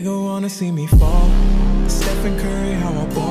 You wanna see me fall. Stephen Curry, how I ball.